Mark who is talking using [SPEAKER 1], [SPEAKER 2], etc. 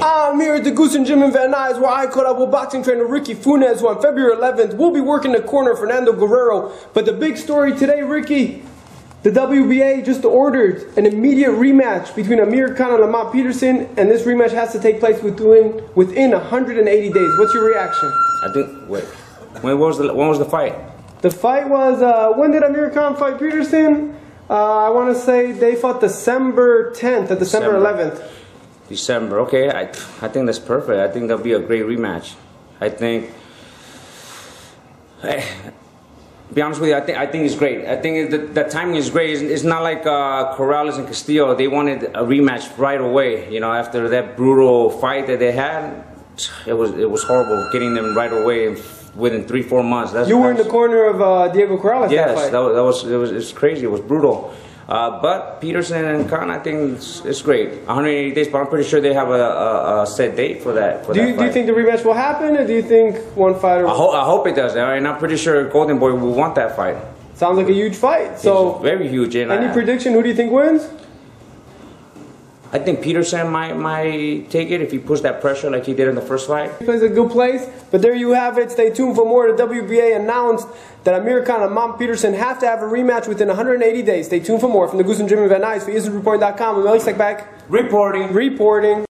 [SPEAKER 1] I'm here at the Goossen Gym in Van Nuys where I caught up with boxing trainer Ricky Funes who on February 11th will be working the corner of Fernando Guerrero. But the big story today, Ricky, the WBA just ordered an immediate rematch between Amir Khan and Lamont Peterson, and this rematch has to take place within, within 180 days. What's your reaction?
[SPEAKER 2] I think. Wait. When was the when was the fight?
[SPEAKER 1] The fight was, uh, when did Amir Khan fight Peterson? Uh, I want to say they fought December 10th at December,
[SPEAKER 2] December.
[SPEAKER 1] 11th.
[SPEAKER 2] December. Okay. I I think that's perfect. I think that'll be a great rematch. I think. eh, be honest with you, I think I think it's great. I think the, the timing is great. It's, it's not like uh, Corrales and Castillo. They wanted a rematch right away. You know, after that brutal fight that they had, it was it was horrible getting them right away within three four months. That's,
[SPEAKER 1] You were in the corner of uh, Diego Corrales that
[SPEAKER 2] Yes,
[SPEAKER 1] fight.
[SPEAKER 2] that was, that was it was it's crazy. It was brutal. Uh, but Peterson and Khan, I think it's, it's great. 180 days, but I'm pretty sure they have a, a, a set date for that. For
[SPEAKER 1] do,
[SPEAKER 2] that
[SPEAKER 1] you, do you think the rematch will happen, or do you think one fighter?
[SPEAKER 2] I, ho- I hope it does, and I'm pretty sure Golden Boy will want that fight.
[SPEAKER 1] Sounds like a huge fight. So,
[SPEAKER 2] It's very huge. And
[SPEAKER 1] any
[SPEAKER 2] I,
[SPEAKER 1] prediction? Who do you think wins?
[SPEAKER 2] I think Peterson might might take it if he puts that pressure like he did in the first fight.
[SPEAKER 1] Plays a good place, but there you have it. Stay tuned for more. The WBA announced that Amir Khan and Mont Peterson have to have a rematch within 180 days. Stay tuned for more from the Goossen Gym and Van Nuys for ESNReporting.com. I'm Alex back
[SPEAKER 2] Reporting.
[SPEAKER 1] reporting.